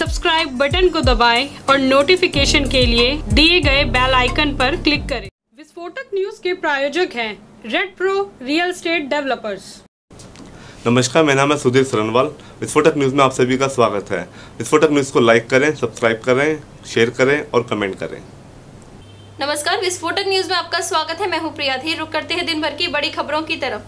Subscribe button को दबाएँ और नोटिफिकेशन के लिए दिए गए बेल आइकन पर क्लिक करें। विस्फोटक न्यूज़ के प्रायोजक हैं red pro real estate developers नमस्कार मेरा नाम है सुधीर सरनवाल। विस्फोटक न्यूज़ में आप सभी का स्वागत है। विस्फोटक न्यूज़ को लाइक करें सब्सक्राइब करें शेयर करें और कमेंट करें। नमस्कार विस्फोटक न्यूज़ में आपका स्वागत है। मैं हूँ प्रिया धीर। रुक करते हैं दिन भर की बड़ी खबरों की तरफ़।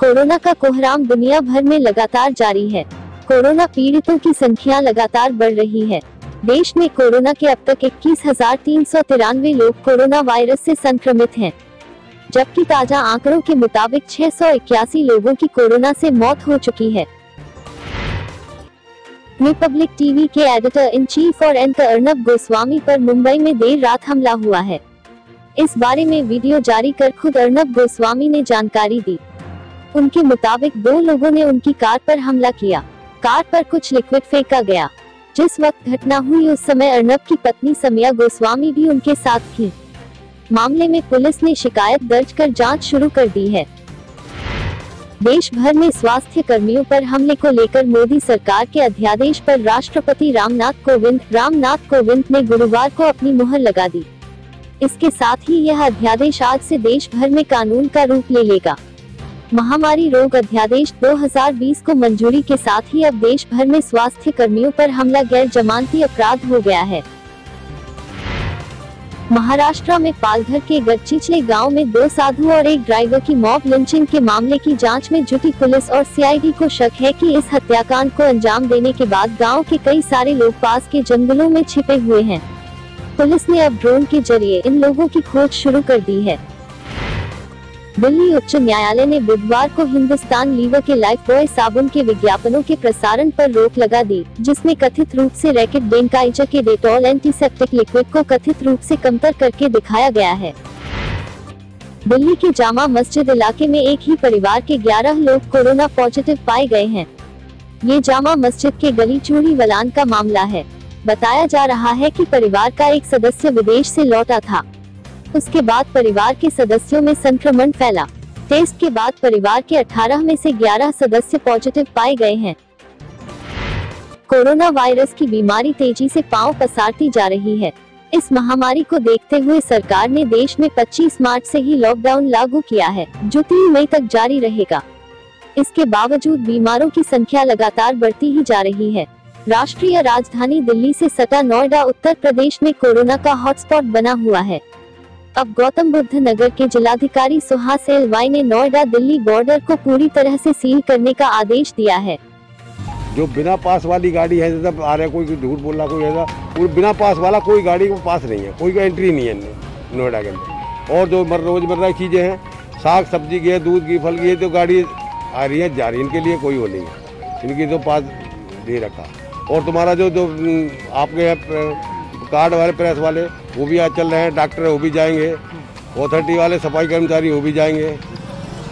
कोरोना का कोहराम दुनिया भर में लगातार जारी है। कोरोना पीड़ितों की संख्या लगातार बढ़ रही है। देश में कोरोना के अब तक इक्कीस हज़ार तीन सौ तिरानवे लोग कोरोना वायरस से संक्रमित हैं, जबकि ताज़ा आंकड़ों के मुताबिक छह सौ इक्यासी लोगों की कोरोना से मौत हो चुकी है। रिपब्लिक टीवी के एडिटर इन चीफ और एंकर अर्नब गोस्वामी पर मुंबई में देर रात हमला हुआ है। इस बारे में वीडियो जारी कर खुद अर्नब गोस्वामी ने जानकारी दी। उनके मुताबिक दो लोगों ने उनकी कार पर हमला किया। कार पर कुछ लिक्विड फेंका गया। जिस वक्त घटना हुई, उस समय अर्नब की पत्नी समिया गोस्वामी भी उनके साथ थी। मामले में पुलिस ने शिकायत दर्ज कर जाँच शुरू कर दी है। देश भर में स्वास्थ्य कर्मियों पर हमले को लेकर मोदी सरकार के अध्यादेश पर राष्ट्रपति रामनाथ कोविंद रामनाथ कोविंद ने गुरुवार को अपनी मुहर लगा दी। इसके साथ ही यह अध्यादेश आज से देश भर में कानून का रूप ले लेगा। महामारी रोग अध्यादेश 2020 को मंजूरी के साथ ही अब देश भर में स्वास्थ्य कर्मियों पर हमला गैर जमानती अपराध हो गया है। महाराष्ट्र में पालघर के गच्चीचले गाँव में दो साधु और एक ड्राइवर की मॉब लिंचिंग के मामले की जाँच में जुटी पुलिस और सीआईडी को शक है कि इस हत्याकांड को अंजाम देने के बाद गाँव के कई सारे लोग पास के जंगलों में छिपे हुए हैं। पुलिस ने अब ड्रोन के ज़रिए इन लोगों की खोज शुरू कर दी है। दिल्ली उच्च न्यायालय ने बुधवार को हिंदुस्तान लीवर के लाइफ बॉय साबुन के विज्ञापनों के प्रसारण पर रोक लगा दी, जिसमें कथित रूप से रैकेट बेनकाइजर के डेटॉल एंटीसेप्टिक लिक्विड को कथित रूप से कमतर करके दिखाया गया है। दिल्ली के जामा मस्जिद इलाके में एक ही परिवार के 11 लोग कोरोना पॉजिटिव पाए गए हैं। ये जामा मस्जिद के गली चूड़ी वलान का मामला है। बताया जा रहा है कि परिवार का एक सदस्य विदेश से लौटा था। उसके बाद परिवार के सदस्यों में संक्रमण फैला। टेस्ट के बाद परिवार के 18 में से 11 सदस्य पॉजिटिव पाए गए हैं। कोरोना वायरस की बीमारी तेज़ी से पाँव पसारती जा रही है। इस महामारी को देखते हुए सरकार ने देश में 25 मार्च से ही लॉकडाउन लागू किया है, जो तीन मई तक जारी रहेगा। इसके बावजूद बीमारों की संख्या लगातार बढ़ती ही जा रही है। राष्ट्रीय राजधानी दिल्ली से सटा नोएडा, उत्तर प्रदेश में कोरोना का हॉटस्पॉट बना हुआ है। अब गौतम बुद्ध नगर के जिलाधिकारी सुहास एल वाई ने नोएडा दिल्ली बॉर्डर को पूरी तरह से सील करने का आदेश दिया है। जो बिना पास वाली गाड़ी है, जैसा आ रहा कोई झूठ बोल रहा कोई ऐसा बिना पास वाला कोई गाड़ी को पास नहीं है, कोई का एंट्री नहीं है नोएडा के अंदर। और जो मर, रोज़मर्रा चीज़ें हैं, साग, सब्ज़ी की है, दूध की, फल की है तो गाड़ी आ रही है, जा रही है, इनके लिए कोई वो नहीं है। इनकी तो पास दे रखा। और तुम्हारा जो जो आपके कार्ड वाले, प्रेस वाले वो भी आज चल रहे हैं, डॉक्टर वो भी जाएँगे। अथॉरिटी वाले, सफ़ाई कर्मचारी, वो भी जाएँगे।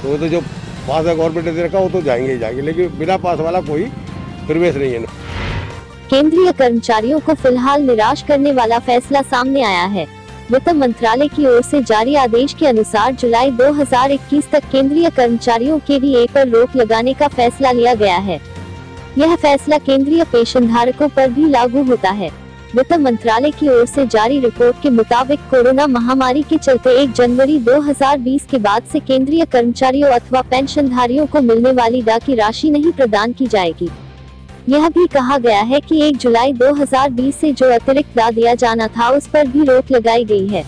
तो वो तो जो पास है गवर्नमेंट ने रखा वो तो जाएँगे ही जाएँगे, लेकिन बिना पास वाला कोई प्रवेश नहीं है। केंद्रीय कर्मचारियों को फ़िलहाल निराश करने वाला फैसला सामने आया है। वित्त मंत्रालय की ओर से जारी आदेश के अनुसार जुलाई 2021 तक केंद्रीय कर्मचारियों के लिए पर रोक लगाने का फैसला लिया गया है। यह फैसला केंद्रीय पेंशन धारकों पर भी लागू होता है। वित्त मंत्रालय की ओर से जारी रिपोर्ट के मुताबिक कोरोना महामारी के चलते 1 जनवरी 2020 के बाद से केंद्रीय कर्मचारियों अथवा पेंशनधारियों को मिलने वाली डा की राशि नहीं प्रदान की जाएगी। यह भी कहा गया है कि 1 जुलाई 2020 से जो अतिरिक्त डा दिया जाना था उस पर भी रोक लगाई गई है।